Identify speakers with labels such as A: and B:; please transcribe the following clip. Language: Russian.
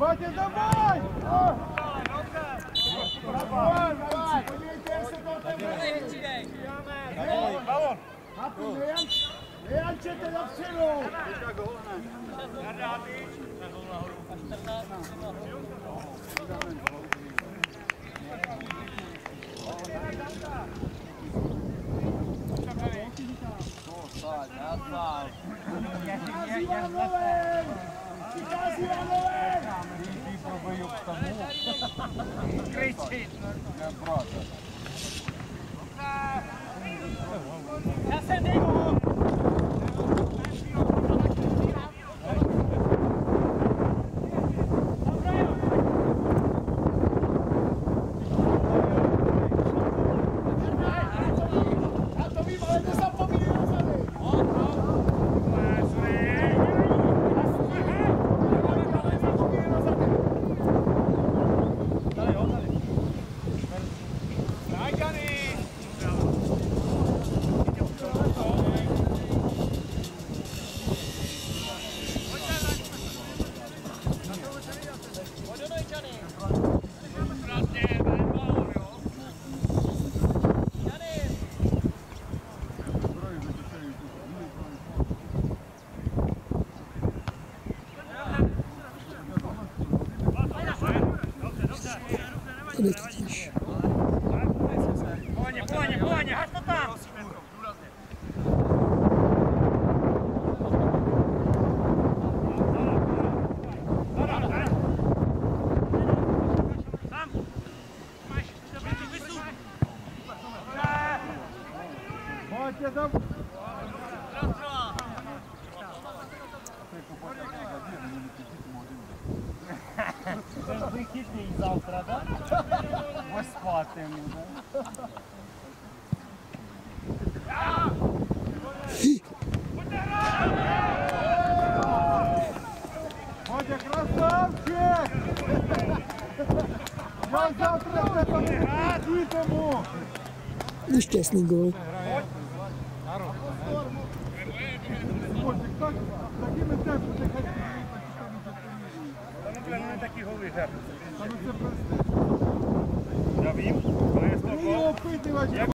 A: Батя, давай! Давай, давай! Балон! Леанче, ты на всему! Красава! Красава! Loven! Přichází vám Loven! Já
B: Куди ти йдеш?
C: Поні, поні, поні, аж то там.
A: Ходьте за...
C: Завжди хитний завтра, да? Ось спати йому, да?
A: Ходя, красавчик! Я завтра в тебе дітиму!
B: Нещасний гол.
A: Ходик, так, такими темпами Ти хай
C: Та ну, блин, не такі голи гернуться.
A: Та ну це прости.
C: Я вів,
A: Ну, опитувати.